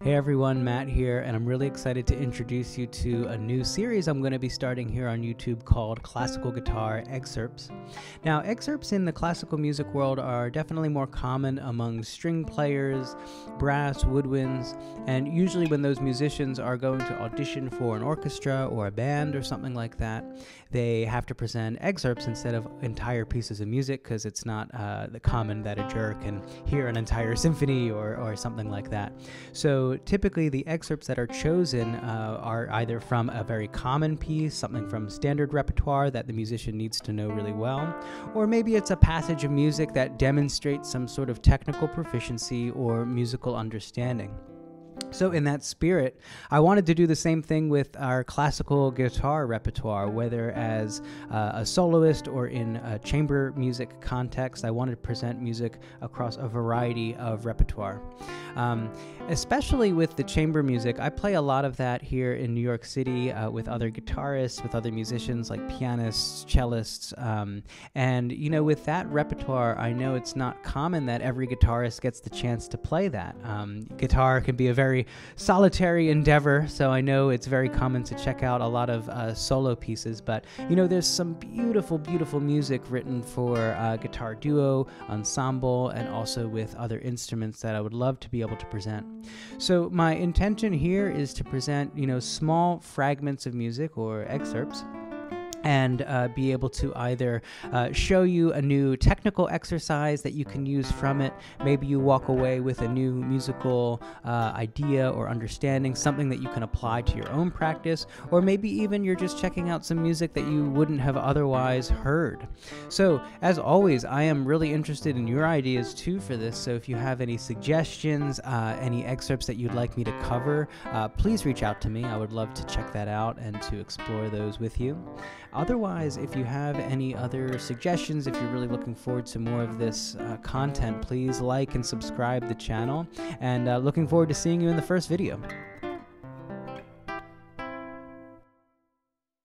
Hey everyone, Matt here, and I'm really excited to introduce you to a new series I'm going to be starting here on YouTube called Classical Guitar Excerpts. Now, excerpts in the classical music world are definitely more common among string players, brass, woodwinds, and usually when those musicians are going to audition for an orchestra or a band or something like that, they have to present excerpts instead of entire pieces of music because it's not uh, the common that a juror can hear an entire symphony or, or something like that. So typically, the excerpts that are chosen uh, are either from a very common piece, something from standard repertoire that the musician needs to know really well, or maybe it's a passage of music that demonstrates some sort of technical proficiency or musical understanding. So, in that spirit, I wanted to do the same thing with our classical guitar repertoire, whether as uh, a soloist or in a chamber music context. I wanted to present music across a variety of repertoire. Um, especially with the chamber music, I play a lot of that here in New York City uh, with other guitarists, with other musicians like pianists, cellists. Um, and, you know, with that repertoire, I know it's not common that every guitarist gets the chance to play that. Um, guitar can be a very solitary endeavor, so I know it's very common to check out a lot of uh, solo pieces, but, you know, there's some beautiful, beautiful music written for uh, guitar duo, ensemble, and also with other instruments that I would love to be able to present. So my intention here is to present, you know, small fragments of music or excerpts and uh, be able to either uh, show you a new technical exercise that you can use from it. Maybe you walk away with a new musical uh, idea or understanding, something that you can apply to your own practice, or maybe even you're just checking out some music that you wouldn't have otherwise heard. So, as always, I am really interested in your ideas too for this. So, if you have any suggestions, uh, any excerpts that you'd like me to cover, uh, please reach out to me. I would love to check that out and to explore those with you. Otherwise, if you have any other suggestions, if you're really looking forward to more of this uh, content, please like and subscribe the channel. And uh, looking forward to seeing you in the first video.